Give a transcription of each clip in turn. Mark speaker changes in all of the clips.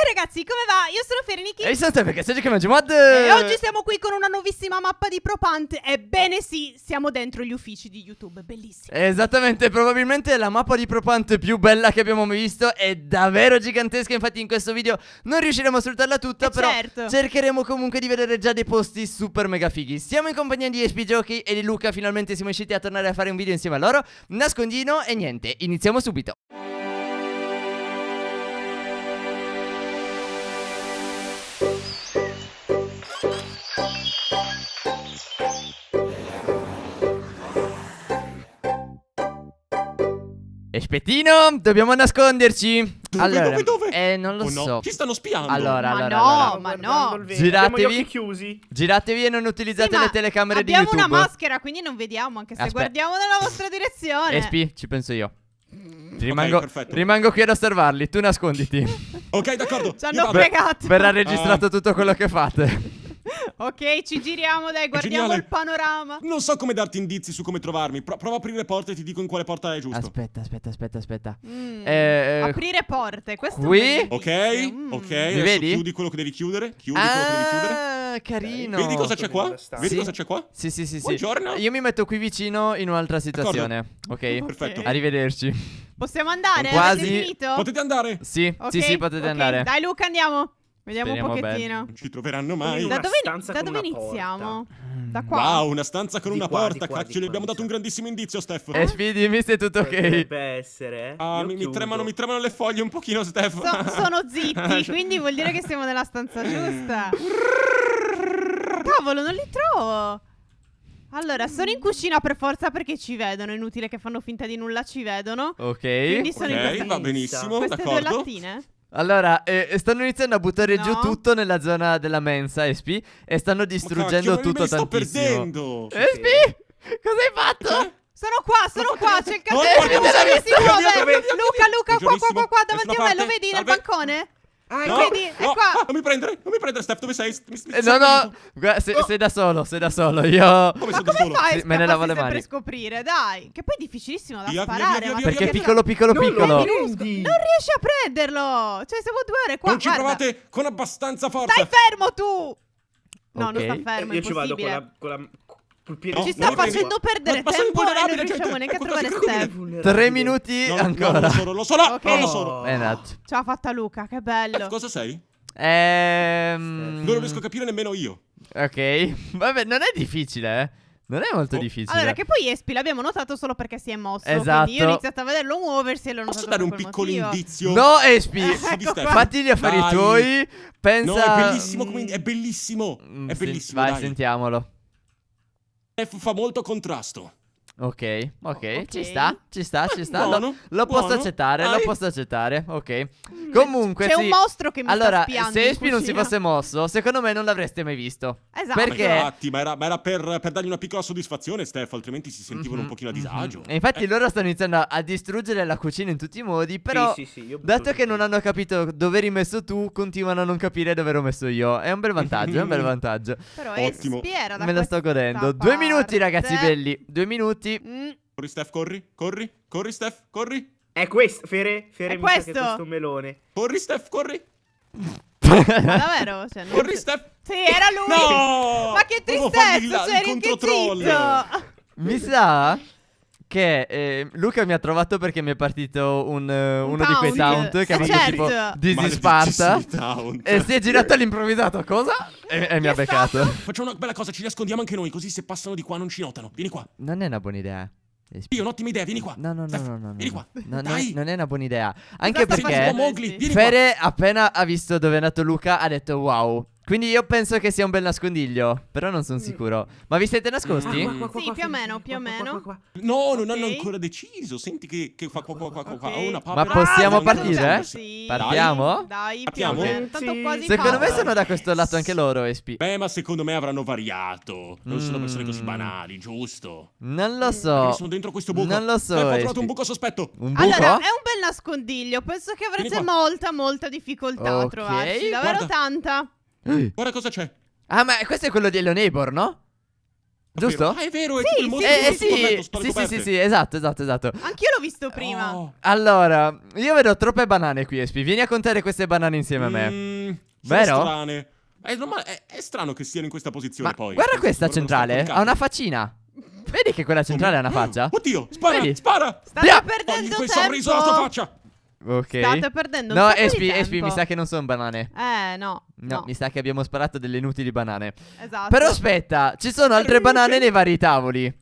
Speaker 1: E ragazzi, come va? Io sono Fereniki.
Speaker 2: E io sono te perché sei che mangi mod.
Speaker 1: E oggi siamo qui con una nuovissima mappa di Propant. Ebbene sì, siamo dentro gli uffici di YouTube, bellissimo.
Speaker 2: Esattamente, probabilmente la mappa di Propant più bella che abbiamo mai visto è davvero gigantesca, infatti in questo video non riusciremo a sfruttarla tutta,
Speaker 1: Eh,
Speaker 2: però
Speaker 1: certo.
Speaker 2: cercheremo comunque di vedere già dei posti super mega fighi. Siamo in compagnia di SP Giochi e di Luca, finalmente siamo riusciti a tornare a fare un video insieme a loro. Nascondino e niente, iniziamo subito. Espettino, dobbiamo nasconderci.
Speaker 3: Dove,
Speaker 2: allora,
Speaker 3: dove, dove?
Speaker 2: Eh, non lo
Speaker 3: Oh no,
Speaker 2: so.
Speaker 3: ci stanno spiando.
Speaker 2: Allora,
Speaker 1: Ma
Speaker 2: allora,
Speaker 1: no,
Speaker 2: allora.
Speaker 1: ma no.
Speaker 2: Giratevi.
Speaker 4: Abbiamo gli occhi chiusi.
Speaker 2: Giratevi e non utilizzate
Speaker 1: Sì,
Speaker 2: le telecamere di
Speaker 1: Abbiamo
Speaker 2: YouTube.
Speaker 1: una maschera, quindi non vediamo, anche se
Speaker 2: Aspetta.
Speaker 1: guardiamo nella vostra direzione.
Speaker 2: SP, ci penso io. Rimango,
Speaker 3: perfetto.
Speaker 2: rimango qui ad osservarli, tu nasconditi.
Speaker 3: Ok, d'accordo.
Speaker 1: Ci hanno fregato.
Speaker 2: Verrà registrato tutto quello che fate.
Speaker 1: Ok, ci giriamo, dai, guardiamo
Speaker 3: geniale.
Speaker 1: il panorama.
Speaker 3: Non so come darti indizi su come trovarmi. Pro- prova a aprire porte e ti dico in quale porta è giusto.
Speaker 2: Aspetta, aspetta, aspetta, aspetta.
Speaker 1: Mm.
Speaker 2: Eh, eh,
Speaker 1: Aprire porte, questo
Speaker 2: qui?
Speaker 1: è
Speaker 3: Ok,
Speaker 1: bellissimo. Mm.
Speaker 3: ok. adesso
Speaker 2: vedi?
Speaker 3: Chiudi quello che devi chiudere. Chiudi quello che devi chiudere.
Speaker 2: Ah, carino.
Speaker 3: Vedi cosa c'è qua?
Speaker 4: Stanza.
Speaker 3: Vedi
Speaker 2: Sì.
Speaker 3: cosa c'è qua?
Speaker 2: Sì, sì, sì, sì.
Speaker 3: Buongiorno.
Speaker 2: Io mi metto qui vicino in un'altra situazione. Ok?
Speaker 3: Perfetto.
Speaker 2: Arrivederci.
Speaker 1: Possiamo andare?
Speaker 2: Quasi.
Speaker 1: Avete finito?
Speaker 3: Potete andare.
Speaker 2: Sì,
Speaker 1: Ok,
Speaker 2: sì, sì, potete
Speaker 1: ok.
Speaker 2: andare.
Speaker 1: Dai Luca, andiamo. Vediamo
Speaker 2: Speriamo
Speaker 1: un pochettino.
Speaker 3: Non ci troveranno mai.
Speaker 1: Da dove, da dove iniziamo?
Speaker 2: Mm.
Speaker 1: Da qua?
Speaker 3: Wow, una stanza con
Speaker 4: Di
Speaker 3: una
Speaker 4: qua,
Speaker 3: porta.
Speaker 4: di qua,
Speaker 3: Cacchio, gli abbiamo dato un
Speaker 4: mi
Speaker 3: grandissimo indizio, Steph.
Speaker 2: Eh, SP, dimmi se è tutto ok.
Speaker 4: Potrebbe essere.
Speaker 3: Ah,
Speaker 4: Io
Speaker 3: mi, mi tremano, mi tremano le foglie un pochino, Steph.
Speaker 1: So- sono zitti, quindi vuol dire che siamo nella stanza giusta. Cavolo, non li trovo. Allora, sono in cucina per forza perché ci vedono. È inutile che fanno finta di nulla, ci vedono.
Speaker 2: Ok.
Speaker 1: Quindi sono in
Speaker 3: Ok,
Speaker 1: questa...
Speaker 3: va benissimo,
Speaker 1: queste due
Speaker 3: d'accordo.
Speaker 1: lattine.
Speaker 2: Allora, eh, stanno iniziando a buttare giù
Speaker 1: No.
Speaker 2: tutto nella zona della mensa, SP, e stanno
Speaker 3: Ma
Speaker 2: distruggendo
Speaker 3: cacchio,
Speaker 2: tutto
Speaker 3: li sto
Speaker 2: tantissimo.
Speaker 3: perdendo.
Speaker 2: SP, cosa hai fatto?
Speaker 1: Sono qua, sono qua, c'è il muove.
Speaker 3: guarda, guarda,
Speaker 1: Luca, Luca, qua, qua, qua, qua, davanti a me, lo vedi nel bancone?
Speaker 4: Ah,
Speaker 3: No?
Speaker 1: È
Speaker 3: no,
Speaker 1: qua.
Speaker 3: ah, non mi prendere, non mi prendere, Steph, dove sei? Mi- mi-
Speaker 2: Eh, no, no, guarda, sei,
Speaker 3: Oh.
Speaker 2: sei da solo, sei da solo, io...
Speaker 3: Come
Speaker 1: Ma come
Speaker 3: solo?
Speaker 1: fai
Speaker 2: Sì,
Speaker 1: a
Speaker 2: me ne lavo le mani.
Speaker 1: e scoprire? Dai, che poi è difficilissimo da
Speaker 3: Via,
Speaker 1: sparare.
Speaker 3: via,
Speaker 1: ma
Speaker 3: via,
Speaker 1: perché
Speaker 3: via,
Speaker 2: piccolo, piccolo,
Speaker 4: Non lo
Speaker 2: piccolo.
Speaker 4: prendi.
Speaker 1: Non riesci a prenderlo. Cioè, siamo due ore qua.
Speaker 3: Non ci
Speaker 1: guarda.
Speaker 3: provate con abbastanza forza.
Speaker 1: Stai fermo tu. No,
Speaker 2: Ok.
Speaker 1: non sta fermo, è
Speaker 4: Io ci vado con
Speaker 1: impossibile.
Speaker 4: la, con la col piede.
Speaker 3: No,
Speaker 1: Ci sta
Speaker 3: lo
Speaker 1: facendo perdere
Speaker 3: Ma- ma sono
Speaker 1: tempo e non riusciamo
Speaker 3: gente.
Speaker 1: neanche a
Speaker 3: È qualcosa
Speaker 1: trovare Steph.
Speaker 2: Tre minuti
Speaker 3: No, no, no,
Speaker 2: ancora.
Speaker 3: lo so, lo so, no,
Speaker 1: Ok.
Speaker 3: non lo so.
Speaker 2: È andato.
Speaker 1: Ce l'ha fatta Luca, che bello.
Speaker 3: Cosa sei?
Speaker 2: Ehm...
Speaker 3: Non lo riesco a capire nemmeno io.
Speaker 2: Ok. Vabbè, non è difficile, eh. Non è molto
Speaker 3: Oh.
Speaker 2: difficile.
Speaker 1: Allora, che poi Espi l'abbiamo notato solo perché si è mosso.
Speaker 2: Esatto.
Speaker 1: Quindi io ho iniziato a vederlo muoversi e l'ho
Speaker 3: Posso
Speaker 1: notato
Speaker 3: dare un piccolo
Speaker 1: motivo.
Speaker 3: indizio?
Speaker 2: No, Espi.
Speaker 1: Eh, ecco.
Speaker 2: Fatti gli affari
Speaker 3: Dai.
Speaker 2: tuoi. Pensa...
Speaker 3: No, è bellissimo come è bellissimo.
Speaker 2: Mm,
Speaker 3: È
Speaker 2: sì,
Speaker 3: bellissimo,
Speaker 2: Vai,
Speaker 3: dai.
Speaker 2: sentiamolo.
Speaker 3: Steph fa molto contrasto.
Speaker 2: Ok, ok,
Speaker 1: Ok.
Speaker 2: ci sta, ci sta, ci sta. Lo-
Speaker 3: buono,
Speaker 2: lo, posso
Speaker 3: buono.
Speaker 2: accettare, lo
Speaker 3: Dai.
Speaker 2: posso accettare. Ok. Comunque,
Speaker 1: C'è
Speaker 2: sì.
Speaker 1: un mostro che mi
Speaker 2: allora,
Speaker 1: sta spiando
Speaker 2: se Espi non si fosse mosso, secondo me non l'avreste mai visto.
Speaker 1: Esatto.
Speaker 2: Perché?
Speaker 3: Ma infatti, ma era, ma era per, per dargli una piccola soddisfazione, Steph, altrimenti si sentivano
Speaker 2: Mhm,
Speaker 3: un pochino a
Speaker 2: mhm.
Speaker 3: disagio.
Speaker 2: E infatti loro stanno iniziando a, distruggere la cucina in tutti i modi, però...
Speaker 4: Sì, sì, sì,
Speaker 2: Dato che non hanno capito dove eri messo tu, continuano a non capire dove ero messo io. È un bel vantaggio, è un bel vantaggio.
Speaker 1: Però
Speaker 3: Ottimo.
Speaker 1: Espi era da
Speaker 2: Me lo sto godendo. Due minuti, ragazzi belli. Due minuti.
Speaker 1: Mm,
Speaker 3: Corri, Steph, corri, corri, corri, Steph, corri.
Speaker 4: È questo, Fere, Fere
Speaker 1: È
Speaker 4: mi sa che è
Speaker 1: questo?
Speaker 4: questo melone.
Speaker 3: Corri, Steph, corri.
Speaker 1: ma davvero? Cioè, non-
Speaker 3: Corri, Steph.
Speaker 1: Sì, era lui.
Speaker 3: No!
Speaker 1: Ma che tristezza,
Speaker 3: il
Speaker 1: c'eri zitto.
Speaker 2: Mi sa che eh, Luca mi ha trovato perché mi è partito un, eh,
Speaker 1: Un
Speaker 2: uno di quei
Speaker 1: taunt.
Speaker 2: che
Speaker 1: Eh,
Speaker 2: ha fatto
Speaker 1: certo.
Speaker 2: tipo Dizzy Sparta. E si è girato all'improvvisato, cosa? E, e mi ha beccato.
Speaker 3: Facciamo una bella cosa, ci nascondiamo anche noi, così se passano di qua non ci notano. Vieni qua.
Speaker 2: Non è una buona idea.
Speaker 3: Io, un'ottima idea, vieni qua.
Speaker 2: No, no, no, no, no, no.
Speaker 3: Vieni qua.
Speaker 2: No, no, non è una buona idea. Anche perché Fere appena ha visto dove è nato Luca ha detto wow. Quindi io penso che sia un bel nascondiglio. Però non sono sicuro. Ma vi siete nascosti?
Speaker 4: Ah, qua, qua, qua,
Speaker 1: Sì, più o meno, più o meno.
Speaker 4: qua, qua.
Speaker 3: qua. No, non hanno
Speaker 1: Ok.
Speaker 3: ancora deciso. Senti che, che fa qua qua qua qua qua.
Speaker 1: Ok.
Speaker 3: Ho una
Speaker 2: Ma
Speaker 3: papera.
Speaker 2: possiamo
Speaker 3: Ah,
Speaker 2: partire?
Speaker 1: Sì.
Speaker 2: Partiamo?
Speaker 1: Dai, più o
Speaker 3: Partiamo?
Speaker 4: Sì.
Speaker 2: Secondo me sono da questo lato anche loro, Espi.
Speaker 3: Beh, ma secondo me avranno variato. Non sono persone così
Speaker 2: Mm.
Speaker 3: banali, giusto?
Speaker 2: Non lo
Speaker 3: Perché
Speaker 2: so.
Speaker 3: sono dentro questo buco.
Speaker 2: Non lo so.
Speaker 3: Steph, ho trovato un buco sospetto.
Speaker 2: Un buco?
Speaker 1: Allora, è un bel nascondiglio. Penso che avrete molta, molta difficoltà a
Speaker 2: Ok,
Speaker 1: trovarci. Davvero
Speaker 3: guarda.
Speaker 1: tanta.
Speaker 3: Guarda cosa c'è.
Speaker 2: Ah, ma questo è quello di Hello Neighbor, no? Giusto?
Speaker 3: Ah, è vero, è
Speaker 1: Sì,
Speaker 3: tipo il
Speaker 1: sì,
Speaker 2: Eh, eh, sì, sì, sì, sì, sì, esatto, esatto, esatto.
Speaker 1: Anch'io l'ho visto prima.
Speaker 3: Oh.
Speaker 2: Allora, io vedo troppe banane qui, Espi. Vieni a contare queste banane insieme a me.
Speaker 3: Mm, sono
Speaker 2: Vero?
Speaker 3: strane. È, normale, è, è strano che siano in questa posizione
Speaker 2: Ma
Speaker 3: poi.
Speaker 2: guarda questa centrale, ha una faccina. Vedi che quella centrale ha una faccia?
Speaker 3: Oddio, spara,
Speaker 2: Vedi?
Speaker 3: spara!
Speaker 1: State
Speaker 2: Via!
Speaker 3: Togli
Speaker 1: perdendo
Speaker 3: quel
Speaker 1: tempo.
Speaker 3: sorriso alla tua faccia!
Speaker 2: Ok.
Speaker 1: State perdendo un
Speaker 2: No, Espi, Espi, mi sa che non sono banane.
Speaker 1: Eh, no.
Speaker 2: No,
Speaker 1: No,
Speaker 2: mi sa che abbiamo sparato delle inutili banane.
Speaker 1: esatto.
Speaker 2: Però aspetta, ci sono altre banane nei vari tavoli.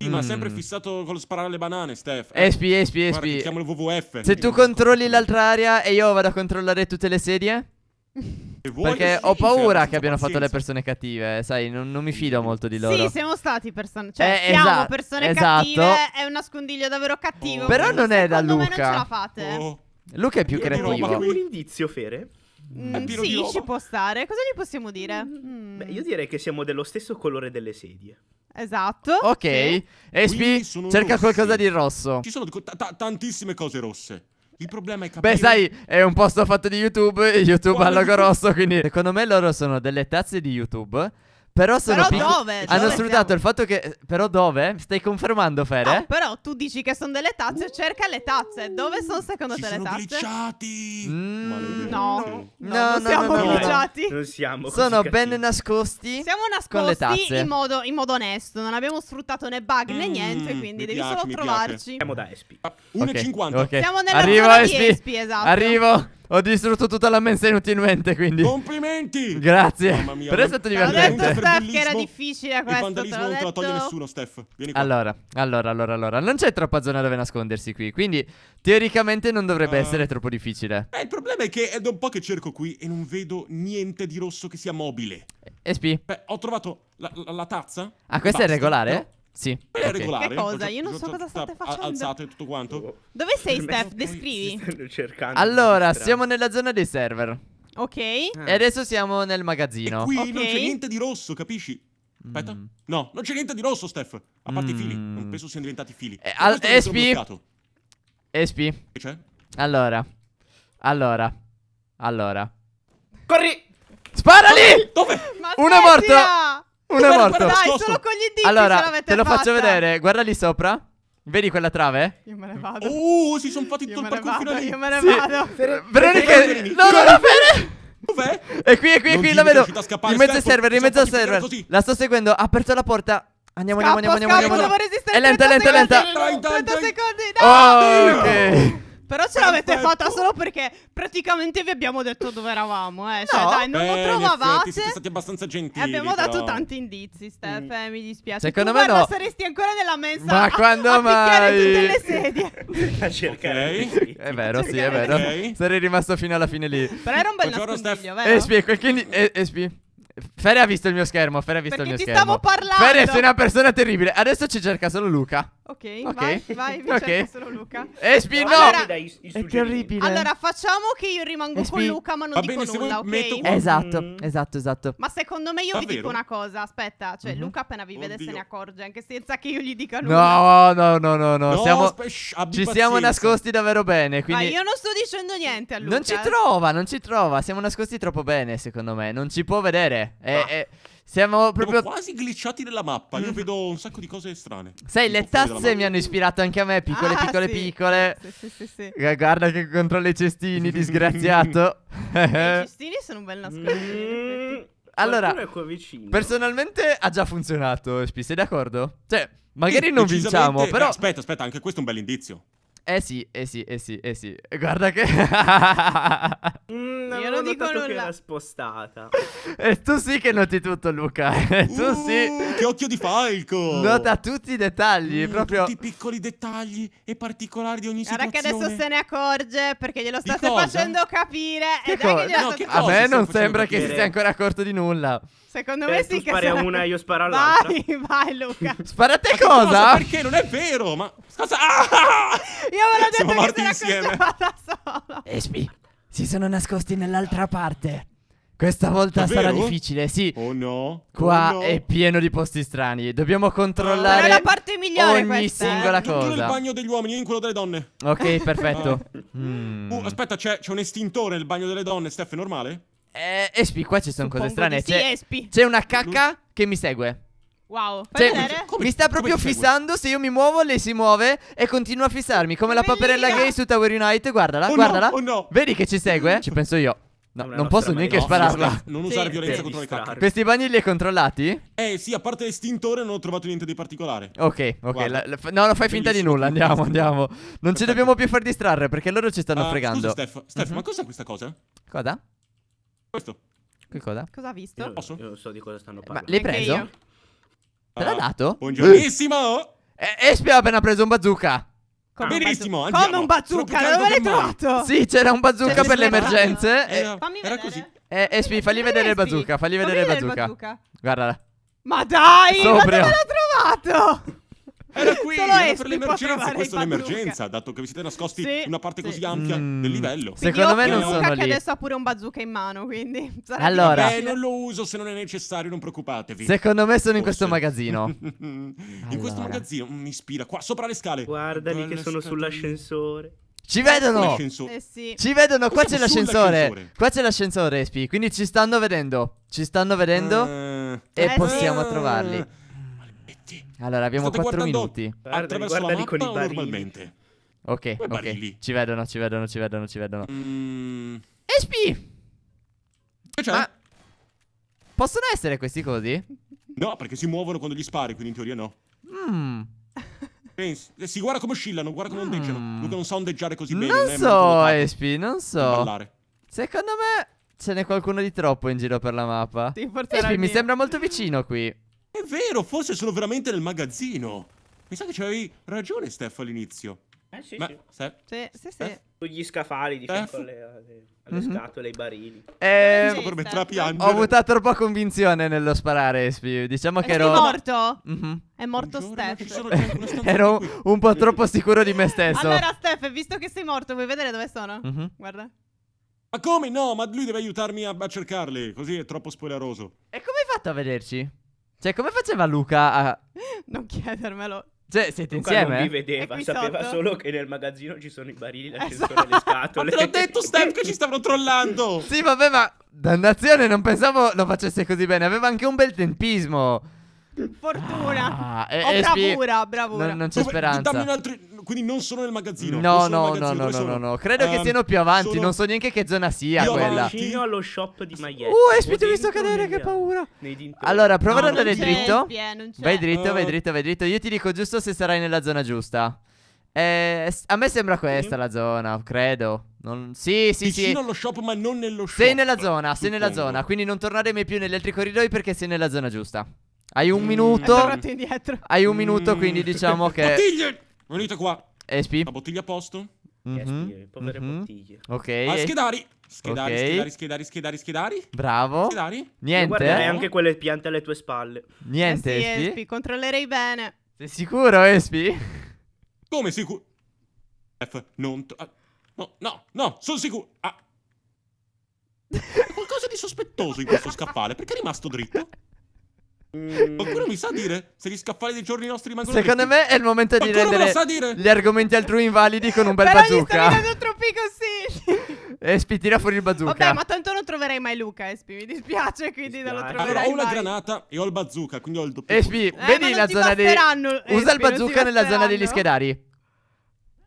Speaker 3: Sì, ma
Speaker 2: Mm.
Speaker 3: sempre fissato con lo sparare le banane, Steph. Eh,
Speaker 2: Espi, Espi, Espi.
Speaker 3: chiamo il WWF.
Speaker 2: Se tu controlli l'altra area e io vado a controllare tutte le sedie?
Speaker 3: Vuoi
Speaker 2: Perché ho
Speaker 3: sì, c'è
Speaker 2: paura che abbiano fatto le persone cattive, sai, non, non mi fido molto di loro.
Speaker 1: Sì, siamo stati persone. Cioè,
Speaker 2: Eh,
Speaker 1: siamo
Speaker 2: esatto,
Speaker 1: persone
Speaker 2: esatto.
Speaker 1: cattive. È un nascondiglio davvero cattivo.
Speaker 3: Oh.
Speaker 2: Però non è da Luca.
Speaker 1: non ce la fate.
Speaker 3: Oh,
Speaker 2: Luca è più creativo.
Speaker 3: ma
Speaker 4: un indizio, Fere?
Speaker 1: Mm,
Speaker 3: di
Speaker 1: sì, ci può stare. Cosa gli possiamo dire? Mm,
Speaker 4: Beh, io direi che siamo dello stesso colore delle sedie.
Speaker 1: Esatto.
Speaker 2: Ok,
Speaker 1: sì.
Speaker 2: Espi, cerca
Speaker 3: rossi.
Speaker 2: qualcosa di rosso.
Speaker 3: Ci sono ta- ta- tantissime cose rosse. Il problema è capire...
Speaker 2: Beh, sai, è un posto fatto di YouTube. e YouTube ha il logo rosso. Quindi, secondo me, loro sono delle tazze di YouTube. Però sono
Speaker 1: Però
Speaker 2: piccole.
Speaker 1: dove?
Speaker 2: Hanno
Speaker 1: Dove
Speaker 2: sfruttato
Speaker 1: siamo?
Speaker 2: il fatto che. Però dove? Stai confermando, Fere?
Speaker 1: No, però tu dici che sono delle tazze, cerca le tazze. Dove sono secondo
Speaker 3: Ci
Speaker 1: te le
Speaker 3: sono
Speaker 1: tazze?
Speaker 3: glitchati!
Speaker 2: Mm,
Speaker 3: Maledetti.
Speaker 1: No.
Speaker 4: No.
Speaker 1: No,
Speaker 2: No,
Speaker 1: non
Speaker 2: no,
Speaker 1: siamo
Speaker 2: no, no.
Speaker 1: glitchati.
Speaker 4: Non siamo così
Speaker 2: Sono
Speaker 4: cattivi.
Speaker 2: ben nascosti.
Speaker 1: Siamo
Speaker 2: Con le
Speaker 1: nascosti
Speaker 2: tazze.
Speaker 1: in modo, in modo onesto, non abbiamo sfruttato né bug né
Speaker 3: Mm,
Speaker 1: niente, quindi
Speaker 3: mi
Speaker 1: devi
Speaker 3: piace,
Speaker 1: solo
Speaker 3: mi
Speaker 1: trovarci.
Speaker 4: Siamo da Espi.
Speaker 3: Ah,
Speaker 2: Ok,
Speaker 3: 1,50.
Speaker 2: ok.
Speaker 1: Siamo nella
Speaker 2: Arrivo,
Speaker 1: zona di
Speaker 2: Espi.
Speaker 1: Espi, esatto.
Speaker 2: Arrivo. Ho distrutto tutta la mensa inutilmente, quindi.
Speaker 3: Complimenti!
Speaker 2: Grazie.
Speaker 3: Mamma mia,
Speaker 2: Però è stato divertente.
Speaker 1: detto
Speaker 3: Per
Speaker 1: Steph che era difficile
Speaker 3: Il
Speaker 1: questo, te
Speaker 3: vandalismo non te lo toglie
Speaker 1: detto.
Speaker 3: nessuno, Steph. Vieni qua.
Speaker 2: Allora, allora, allora, allora. Non c'è troppa zona dove nascondersi qui. Quindi, teoricamente, non dovrebbe
Speaker 3: Ah.
Speaker 2: essere troppo difficile.
Speaker 3: Eh, il problema è che è da un po' che cerco qui e non vedo niente di rosso che sia mobile.
Speaker 2: Espi.
Speaker 3: Beh, ho trovato la, la- la tazza.
Speaker 2: Ah, questa è
Speaker 3: Basta,
Speaker 2: regolare?
Speaker 3: però-
Speaker 2: Sì.
Speaker 3: È
Speaker 2: ok.
Speaker 3: regolare.
Speaker 1: Che cosa? Io non so cosa state facendo.
Speaker 3: Alzate tutto quanto.
Speaker 1: Dove sei Steph? Descrivi.
Speaker 2: Allora, siamo nella zona dei server.
Speaker 1: Ok.
Speaker 2: E adesso siamo nel
Speaker 3: E
Speaker 2: magazzino.
Speaker 3: qui
Speaker 1: Ok.
Speaker 3: non c'è niente di rosso, capisci? Aspetta.
Speaker 2: Mm.
Speaker 3: No, non c'è niente di rosso, Steph. A parte i fili.
Speaker 2: Mm.
Speaker 3: Non penso siano diventati fili.
Speaker 2: Eh,
Speaker 3: E
Speaker 2: al-
Speaker 3: questo non sono
Speaker 2: SP.
Speaker 3: bloccato.
Speaker 2: Espi.
Speaker 3: Che c'è?
Speaker 2: Allora. Allora. Allora.
Speaker 4: Corri!
Speaker 2: Spara lì!
Speaker 3: Dove?
Speaker 1: Ma
Speaker 2: Uno è morto! Uno è morto.
Speaker 1: Dai, solo con gli indizi ce
Speaker 2: Allora, te lo faccio
Speaker 1: fatta.
Speaker 2: vedere. Guarda lì sopra. Vedi quella trave?
Speaker 1: Io me ne vado.
Speaker 3: Oh, si sono fatti tutto il a lì.
Speaker 1: io me ne
Speaker 2: Sì.
Speaker 1: vado.
Speaker 2: Veronica. No, no, no, Fere!
Speaker 3: Dov'è?
Speaker 2: È qui, è qui,
Speaker 3: Non
Speaker 2: qui,
Speaker 3: è
Speaker 2: vedo. In mezzo
Speaker 3: Steph,
Speaker 2: server, in mezzo al server. La sto seguendo. Ha aperto la porta. Andiamo, andiamo, andiamo, andiamo, È lenta,
Speaker 1: 30
Speaker 2: lenta, lenta.
Speaker 1: secondi.
Speaker 3: Dai, dai,
Speaker 1: 30
Speaker 3: dai.
Speaker 1: secondi, no!
Speaker 2: Oh, ok.
Speaker 1: Però ce l'avete fatta solo perché praticamente vi abbiamo detto dove eravamo, eh. Cioè,
Speaker 2: No.
Speaker 1: dai, non
Speaker 3: Eh,
Speaker 1: lo
Speaker 3: in
Speaker 1: trovavate.
Speaker 3: effetti siete stati abbastanza
Speaker 1: E
Speaker 3: gentili.
Speaker 1: abbiamo dato
Speaker 3: però.
Speaker 1: tanti indizi, Steph,
Speaker 4: Mm.
Speaker 1: eh, mi dispiace.
Speaker 2: Secondo
Speaker 1: tu,
Speaker 2: me
Speaker 1: guarda,
Speaker 2: no.
Speaker 1: saresti ancora nella mensa
Speaker 2: Ma
Speaker 1: a,
Speaker 2: quando
Speaker 1: a
Speaker 2: mai?
Speaker 1: tutte le sedie.
Speaker 4: A cercare
Speaker 3: Ok.
Speaker 4: i segreti.
Speaker 2: È vero, sì, è vero.
Speaker 3: Ok.
Speaker 2: Sarei rimasto fino alla fine lì.
Speaker 1: Però era un bel
Speaker 3: Buongiorno,
Speaker 1: nascondiglio,
Speaker 3: Steph.
Speaker 1: vero?
Speaker 2: Espi, qualche indi- eh, Espi. Fere ha visto il mio schermo, Fere ha visto
Speaker 1: Perché
Speaker 2: il mio
Speaker 1: ti
Speaker 2: schermo.
Speaker 1: stavo parlando.
Speaker 2: Fere sei una persona terribile. Adesso ci cerca solo Luca.
Speaker 1: Ok,
Speaker 2: Ok.
Speaker 1: vai, vai, vi
Speaker 2: Ok.
Speaker 1: cerco solo Luca.
Speaker 2: Espi, no!
Speaker 1: Allora-
Speaker 4: Dai, i- i
Speaker 2: È terribile.
Speaker 1: Allora, facciamo che io rimango
Speaker 2: Espi.
Speaker 1: con Luca, ma non
Speaker 3: Va
Speaker 1: dico
Speaker 3: bene, se vuoi
Speaker 1: nulla, ok?
Speaker 3: metto qua-
Speaker 2: Esatto,
Speaker 4: Mm.
Speaker 2: esatto, esatto.
Speaker 1: Ma secondo me io vi
Speaker 3: Davvero?
Speaker 1: dico una cosa, aspetta, cioè
Speaker 2: Mhm.
Speaker 1: Luca appena vi vede se
Speaker 3: Oddio.
Speaker 1: ne accorge, anche senza che io gli dica nulla.
Speaker 2: No, no, no, no, no.
Speaker 3: No,
Speaker 2: siamo... Ci siamo nascosti davvero bene.
Speaker 1: Ma
Speaker 2: Quindi
Speaker 1: io non sto dicendo niente a Luca.
Speaker 2: non ci
Speaker 1: eh.
Speaker 2: trova, non ci trova. Siamo nascosti troppo bene, secondo me. Non ci può vedere. E-
Speaker 3: Ah.
Speaker 2: e- siamo
Speaker 3: Siamo
Speaker 2: proprio.
Speaker 3: quasi glitchati nella mappa. Io
Speaker 2: Mm.
Speaker 3: vedo un sacco di cose strane.
Speaker 2: Sai, le tazze mi hanno ispirato anche a me. Piccole,
Speaker 1: Ah,
Speaker 2: piccole,
Speaker 1: sì.
Speaker 2: piccole.
Speaker 1: Sì, sì, sì, sì.
Speaker 2: Eh, Guarda che controlla i cestini, disgraziato.
Speaker 1: I cestini sono un bel nascondiglio. in
Speaker 4: Mm.
Speaker 2: Allora,
Speaker 4: è.
Speaker 2: Personalmente ha già funzionato, Spi, sei d'accordo? Cioè, magari
Speaker 3: Sì,
Speaker 2: non vinciamo,
Speaker 3: eh,
Speaker 2: però...
Speaker 3: aspetta, aspetta, anche questo è un bel indizio.
Speaker 2: Eh sì, eh sì, eh sì, eh sì. Guarda che...
Speaker 4: Mm,
Speaker 1: Io non dico
Speaker 4: notato che
Speaker 1: nulla.
Speaker 4: era spostata.
Speaker 2: e tu sì che noti tutto, Luca. E tu
Speaker 3: Uh,
Speaker 2: sì.
Speaker 3: Che occhio di falco!
Speaker 2: Nota tutti i dettagli,
Speaker 3: Mm,
Speaker 2: proprio...
Speaker 3: Tutti i piccoli dettagli e particolari di ogni
Speaker 1: Guarda che
Speaker 3: situazione.
Speaker 1: adesso se ne accorge perché glielo state
Speaker 3: cosa?
Speaker 1: facendo capire.
Speaker 2: Che
Speaker 1: e dai
Speaker 2: cosa?
Speaker 1: che glielo
Speaker 3: No,
Speaker 1: state-
Speaker 3: che
Speaker 2: A
Speaker 3: cosa
Speaker 2: me non sembra che si
Speaker 4: capire?
Speaker 2: sia ancora accorto di nulla.
Speaker 1: Secondo me
Speaker 4: Eh,
Speaker 1: sì
Speaker 4: tu
Speaker 1: che
Speaker 4: spari a una, io sparo all'altra.
Speaker 1: Vai, vai Luca.
Speaker 2: Sparate
Speaker 3: Ma che
Speaker 2: cosa?
Speaker 3: Perché non è vero? Ma cosa? Ah!
Speaker 1: Io
Speaker 3: Siamo
Speaker 1: detto
Speaker 3: morti
Speaker 1: che se ne
Speaker 3: insieme.
Speaker 1: solo.
Speaker 2: Espi, si sono nascosti nell'altra parte. Questa volta
Speaker 3: Davvero?
Speaker 2: sarà difficile, sì.
Speaker 3: Oh no.
Speaker 2: Qua
Speaker 3: oh no.
Speaker 2: è pieno di posti strani. Dobbiamo
Speaker 1: Però
Speaker 2: controllare
Speaker 1: è la parte migliore
Speaker 2: ogni
Speaker 1: questa, eh.
Speaker 2: singola
Speaker 3: nel
Speaker 2: cosa.
Speaker 3: bagno degli uomini, io in quello delle donne.
Speaker 2: Ok, perfetto. Mm.
Speaker 3: Uh, aspetta, c'è, c'è un estintore nel bagno delle donne, Steph, è normale?
Speaker 2: Eh, Espi, qua ci sono cose
Speaker 1: Suppongo
Speaker 2: strane.
Speaker 1: di sì,
Speaker 2: C'è,
Speaker 1: Espi.
Speaker 2: c'è una cacca che mi segue.
Speaker 1: Wow, fai
Speaker 2: Cioè,
Speaker 1: vedere?
Speaker 3: come-
Speaker 2: mi sta proprio fissando. Se io mi muovo, lei si muove e continua a fissarmi. Come la paperella gay su Tower Unite. Guardala,
Speaker 3: Oh no,
Speaker 2: guardala.
Speaker 3: oh no.
Speaker 2: Vedi che ci segue? Ci penso io. No, non posso neanche.
Speaker 3: No,
Speaker 2: spararla.
Speaker 3: Non usare
Speaker 1: Sì.
Speaker 3: violenza contro le
Speaker 4: distrarre.
Speaker 3: cacche.
Speaker 2: Questi bagni li hai controllati?
Speaker 3: Eh sì, a parte l'estintore non ho trovato niente di particolare.
Speaker 2: Ok, ok. La- la- no, no, fai finta di nulla. Andiamo, andiamo. Non ci
Speaker 3: Perfetto.
Speaker 2: dobbiamo più far distrarre perché loro ci stanno
Speaker 3: Ah,
Speaker 2: fregando.
Speaker 3: Scusa Steph, Steph
Speaker 2: Mhm.
Speaker 3: ma cos'è questa cosa?
Speaker 2: Cosa?
Speaker 3: Questo.
Speaker 2: Che cosa?
Speaker 1: Cosa ha visto?
Speaker 4: Io,
Speaker 3: Posso?
Speaker 4: io non so di cosa stanno
Speaker 2: Ma
Speaker 4: parlando.
Speaker 2: l'hai
Speaker 1: Neanche
Speaker 2: preso? Te l'ha
Speaker 3: Ah,
Speaker 2: dato?
Speaker 3: Buongiornissimo!
Speaker 2: Eh, Espi ha appena preso un bazooka.
Speaker 1: Come un
Speaker 3: Benissimo,
Speaker 1: bazooka.
Speaker 3: andiamo.
Speaker 1: Come un bazooka, dove l'hai trovato?
Speaker 2: Sì, c'era un bazooka
Speaker 1: Cioè,
Speaker 2: per le emergenze.
Speaker 3: Era,
Speaker 2: Eh,
Speaker 1: Fammi
Speaker 3: era
Speaker 1: vedere.
Speaker 3: così.
Speaker 2: eh, Espi, fagli vedere il bazooka. Fagli vedere il bazooka. Guardala.
Speaker 1: Ma dai, ma
Speaker 2: Sobrio.
Speaker 1: dove l'ha trovato?
Speaker 3: Era qui,
Speaker 1: Solo
Speaker 3: era per l'emergenza. Questa è un'emergenza, dato che vi siete nascosti
Speaker 1: Sì,
Speaker 3: in una parte
Speaker 1: sì.
Speaker 3: così ampia
Speaker 2: Mm.
Speaker 3: del livello.
Speaker 2: Secondo me non sono lì.
Speaker 1: che adesso ha pure un bazooka in mano, quindi sarà
Speaker 2: Allora.
Speaker 3: Beh,
Speaker 1: difficile.
Speaker 3: non lo uso se non è necessario, non preoccupatevi.
Speaker 2: Secondo me sono in questo magazzino.
Speaker 3: in questo magazzino mm, mi ispira. Qua sopra le scale.
Speaker 4: Guardali che sono sull'ascensore.
Speaker 2: Ci vedono.
Speaker 1: Eh sì.
Speaker 2: Ci vedono. Qua c'è l'ascensore. Qua c'è l'ascensore, Espi. Quindi ci stanno vedendo. Ci stanno vedendo.
Speaker 3: Eh,
Speaker 2: E
Speaker 1: Eh,
Speaker 2: possiamo
Speaker 3: sì.
Speaker 2: trovarli. Allora, abbiamo
Speaker 3: State
Speaker 2: 4
Speaker 3: guardando
Speaker 2: minuti.
Speaker 3: Attraverso la mappa
Speaker 4: con i
Speaker 3: normalmente?
Speaker 2: Ok,
Speaker 3: Come
Speaker 2: ok.
Speaker 3: barili?
Speaker 2: Ci vedono, ci vedono, ci vedono, ci vedono.
Speaker 3: Mm,
Speaker 2: Espi!
Speaker 3: che c'è?
Speaker 2: Ma possono essere questi cosi?
Speaker 3: No, perché si muovono quando gli spari, quindi in teoria no.
Speaker 2: Mm.
Speaker 3: Pensi? Eh, sì, guarda come oscillano, guarda come ondeggiano.
Speaker 2: Mm.
Speaker 3: Luca non sa ondeggiare così bene.
Speaker 2: Non so, Espi, non so. Secondo me ce n'è qualcuno di troppo in giro per la mappa. Espi, mi sembra molto vicino qui.
Speaker 3: È vero, forse sono veramente nel magazzino. Mi sa che c'avevi ragione, Steph, all'inizio.
Speaker 4: Eh sì,
Speaker 3: Ma,
Speaker 4: sì.
Speaker 3: Steph?
Speaker 1: Sì, sì, sì.
Speaker 3: Eh?
Speaker 4: Sugli scaffali di fianco
Speaker 3: Eh?
Speaker 4: alle, alle- alle
Speaker 2: Mhm.
Speaker 4: scatole, ai barili.
Speaker 2: Eh,
Speaker 1: Sì,
Speaker 3: per mettere
Speaker 1: Steph.
Speaker 3: a piangere.
Speaker 2: ho avuto troppa convinzione nello sparare. Diciamo che
Speaker 1: È
Speaker 2: ero...
Speaker 1: morto?
Speaker 2: Mhm.
Speaker 1: È morto
Speaker 3: Buongiorno,
Speaker 1: Steph.
Speaker 3: sono gente in una stanza
Speaker 2: Ero un po' troppo sicuro di me stesso.
Speaker 1: Allora, Steph, visto che sei morto, vuoi vedere dove sono?
Speaker 2: Mhm.
Speaker 1: Guarda.
Speaker 3: Ma come? No, ma lui deve aiutarmi a, a cercarli, così è troppo spoileroso.
Speaker 2: E come hai fatto a vederci? Cioè, come faceva Luca a...
Speaker 1: Non chiedermelo.
Speaker 2: Cioè, siete
Speaker 4: Luca non
Speaker 2: insieme?
Speaker 4: vi
Speaker 1: È
Speaker 4: vedeva,
Speaker 1: qui
Speaker 4: sapeva
Speaker 1: sotto.
Speaker 4: solo che nel magazzino ci sono i barili, l'ascensore
Speaker 1: Esatto.
Speaker 4: e le
Speaker 3: Ma
Speaker 4: scatole.
Speaker 3: te l'ho detto, Steph, che ci stavano trollando!
Speaker 2: Sì, vabbè, ma... Dannazione, non pensavo lo facesse così bene. Aveva anche un bel tempismo.
Speaker 1: Fortuna.
Speaker 2: Ah, e-
Speaker 1: oh,
Speaker 2: Espi-
Speaker 1: bravura, bravura.
Speaker 2: Non, non c'è
Speaker 3: Dove-
Speaker 2: speranza.
Speaker 3: Dammi un altro... Quindi non sono nel magazzino.
Speaker 2: No, no,
Speaker 3: magazzino,
Speaker 2: no, no,
Speaker 3: sono?
Speaker 2: no, no. Credo che
Speaker 3: Ehm,
Speaker 2: siano più avanti.
Speaker 3: sono-
Speaker 2: Non so neanche che zona sia
Speaker 3: Io
Speaker 2: quella.
Speaker 4: Vicino allo shop di magliette.
Speaker 2: Uh, Espi, ti ho visto cadere, che paura. Allora, prova ad
Speaker 1: No,
Speaker 2: andare dritto.
Speaker 1: C'è.
Speaker 2: Vai dritto, vai
Speaker 3: Eh.
Speaker 2: dritto, vai dritto. Io ti dico giusto se sarai nella zona giusta. Eh, a me sembra questa la zona, credo. Non- Sì, sì, sì.
Speaker 3: Vicino allo shop, ma non nello shop.
Speaker 2: Sei nella zona, sei nella zona. Quindi non tornare mai più negli altri corridoi perché sei nella zona giusta. Hai un
Speaker 3: Mm.
Speaker 2: Minuto. Hai un minuto,
Speaker 3: Mm.
Speaker 2: quindi diciamo che.
Speaker 3: Venite qua.
Speaker 2: Espi.
Speaker 3: La bottiglia a posto?
Speaker 2: Mhm,
Speaker 4: sì, povere
Speaker 2: mhm.
Speaker 4: bottiglie.
Speaker 2: Ok.
Speaker 3: Ah, schedari. Schedari,
Speaker 2: Ok.
Speaker 3: schedari, schedari, schedari, schedari.
Speaker 2: Bravo.
Speaker 3: Schedari.
Speaker 2: Niente.
Speaker 4: guarderei anche quelle piante alle tue spalle.
Speaker 2: Niente,
Speaker 1: eh sì,
Speaker 2: Espi.
Speaker 1: Espi, controllerei bene.
Speaker 2: Sei sicuro, Espi?
Speaker 3: Come sicuro? F, non... ah, no, no, no, sono sicuro. Ah. C'è qualcosa di sospettoso in questo scaffale. Perché è rimasto dritto?
Speaker 4: Mm,
Speaker 3: Qualcuno mi sa dire se gli scaffali dei giorni nostri rimangono
Speaker 2: Secondo me è il momento di
Speaker 3: Qualcuno
Speaker 2: rendere
Speaker 3: dire?
Speaker 2: gli argomenti altrui invalidi con un bel
Speaker 1: Però gli sta
Speaker 2: bazooka.
Speaker 1: venendo troppi consigli.
Speaker 2: Espi, tira fuori il bazooka.
Speaker 1: Vabbè, ma tanto non troverei mai Luca, Espi. Mi dispiace, quindi non lo troverai
Speaker 3: Allora, ho una
Speaker 1: mai.
Speaker 3: granata e ho il bazooka, quindi ho il doppio.
Speaker 2: Espi,
Speaker 1: Eh,
Speaker 2: vedi la zona dei... Usa il bazooka nella zona degli schedari.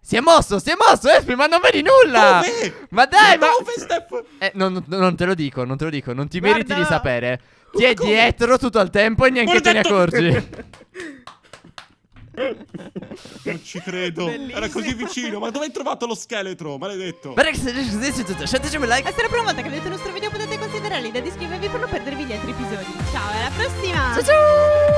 Speaker 2: Si è mosso, si è mosso, Espi, ma non vedi nulla.
Speaker 3: Dove?
Speaker 2: Ma dai, ma...
Speaker 3: Dove, Steph?
Speaker 2: Eh, non, non- non te lo dico, non te lo dico, non ti
Speaker 1: Guarda-
Speaker 2: meriti di sapere. Ti è
Speaker 3: come?
Speaker 2: dietro tutto il tempo e neanche te ne accorgi.
Speaker 3: Non ci credo.
Speaker 1: Bellissimo.
Speaker 3: Era così vicino. Ma dove hai trovato lo scheletro? Maledetto.
Speaker 2: Lasciateci un like.
Speaker 1: E se la prima volta che vedete il nostro video potete considerare l'idea di iscrivervi per non perdervi gli altri episodi. Ciao, alla prossima!
Speaker 2: Ciao ciao.